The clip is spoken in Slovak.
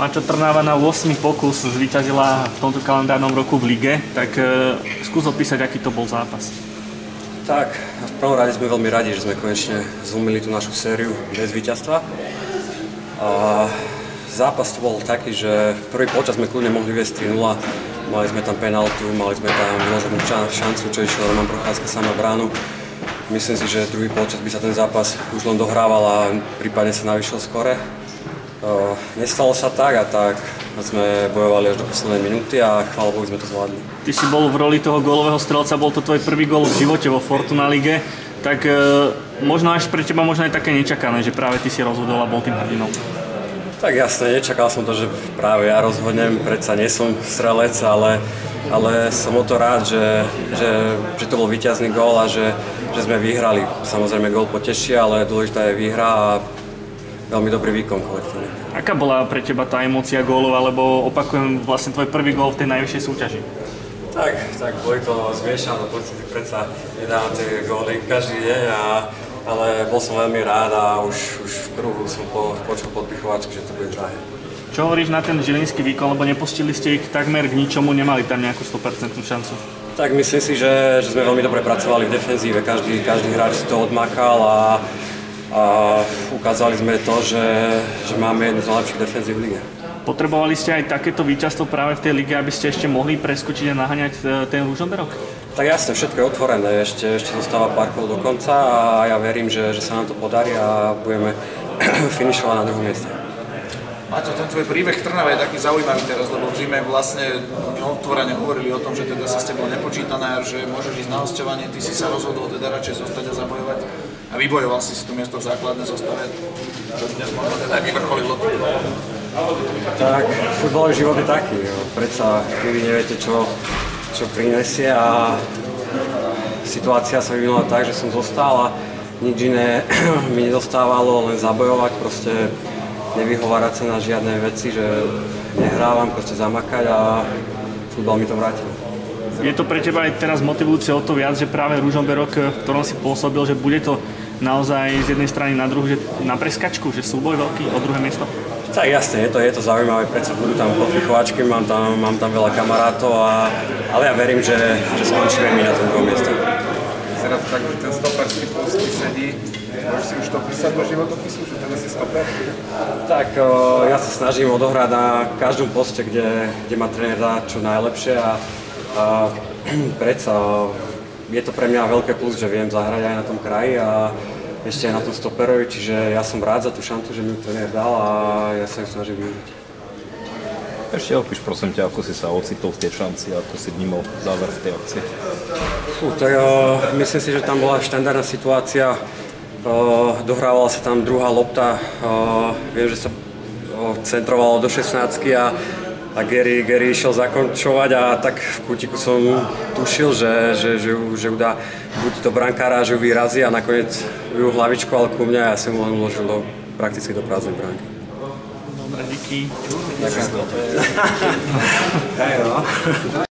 Mačo Trnava na 8. pokus zvíťazila v tomto kalendárnom roku v lige, tak e, skús opísať, aký to bol zápas. Tak, v prvom rade sme veľmi radi, že sme konečne zlomili tú našu sériu bez víťazstva. A zápas to bol taký, že prvý počas sme kľudne mohli viesť 3-0. Mali sme tam penaltu, mali sme tam vyloženú šancu, čo išiel Roman Procházka sám bránu. Myslím si, že druhý počas by sa ten zápas už len dohrával a prípadne sa navyšil skore. Nestalo sa tak a tak sme bojovali až do poslednej minúty a chvála Bohu sme to zvládli. Ty si bol v roli toho gólového strelca, bol to tvoj prvý gól v živote vo Fortuna Lige, tak e, možno až pre teba možno aj také nečakané, že práve ty si rozhodol a bol tým hrdinom. Tak jasne, nečakal som to, že práve ja rozhodnem, predsa nie som strelec, ale, ale som o to rád, že, že, že to bol víťazný gól a že, že sme vyhrali. Samozrejme gól poteší, ale dôležitá je výhra a veľmi dobrý výkon kolektívne. Aká bola pre teba tá emócia gólov, alebo opakujem vlastne tvoj prvý gól v tej najvyššej súťaži? Tak, tak boli to zmiešané pocity, predsa nedávam tie góly každý deň, a, ale bol som veľmi rád a už, už v kruhu som po, počul podpichovačky, že to bude drahé. Čo hovoríš na ten žilinský výkon, lebo nepustili ste ich takmer k ničomu, nemali tam nejakú 100% šancu? Tak myslím si, že, že sme veľmi dobre pracovali v defenzíve, každý, každý hráč si to odmakal a a ukázali sme to, že, že máme jednu z najlepších defenzív v lige. Potrebovali ste aj takéto víťazstvo práve v tej lige, aby ste ešte mohli preskočiť a naháňať e, ten Ružomberok? Tak jasne, všetko je otvorené, ešte, ešte zostáva pár kol do konca a ja verím, že, že sa nám to podarí a budeme finišovať na druhom mieste. Maťo, ten tvoj príbeh Trnava je taký zaujímavý teraz, lebo v zime vlastne otvorene hovorili o tom, že teda sa s tebou nepočítané a že môžeš ísť na hostovanie, ty si sa rozhodol teda radšej zostať a zabojovať a vybojoval si si to miesto v základnej zostave. To dnes možno teda aj vyvrcholilo. Tak, futbalový život je taký, jo. predsa kedy neviete, čo, čo prinesie a situácia sa vyvinula tak, že som zostal a nič iné mi nedostávalo, len zabojovať, proste nevyhovárať sa na žiadne veci, že nehrávam, proste zamakať a futbal mi to vrátil. Je to pre teba aj teraz motivujúce o to viac, že práve Ružomberok, v ktorom si pôsobil, že bude to naozaj z jednej strany na druhú, že na preskačku, že súboj veľký o druhé miesto? Tak jasne, je to, je to zaujímavé, predsa budú tam podpichovačky, mám tam, mám tam veľa kamarátov, a, ale ja verím, že, že skončíme my na tom druhom mieste. Vyzerá to tak, že ten stoperský post sedí, Môžeš si už to písať do životopisu, že teda si stoper? Tak o, ja sa snažím odohrať na každom poste, kde, kde ma tréner dá čo najlepšie a, a predsa je to pre mňa veľké plus, že viem zahrať aj na tom kraji a ešte aj na tom stoperovi, čiže ja som rád za tú šancu, že mi to dal a ja sa ju snažím využiť. Ešte opíš prosím ťa, ako si sa ocitol v tej šanci, ako si vnímal záver v tej akcii. Fú, tak uh, myslím si, že tam bola štandardná situácia. Uh, dohrávala sa tam druhá lopta. Uh, viem, že sa centrovalo do 16 a a Gary, Gary išiel zakončovať a tak v kútiku som tušil, že, že, že, že ju dá buď do brankára, že ju vyrazí a nakoniec ju hlavičkoval ku mňa a ja som len uložil do, prakticky do prázdnej bránky. Dobre, díky. Ďakujem. No.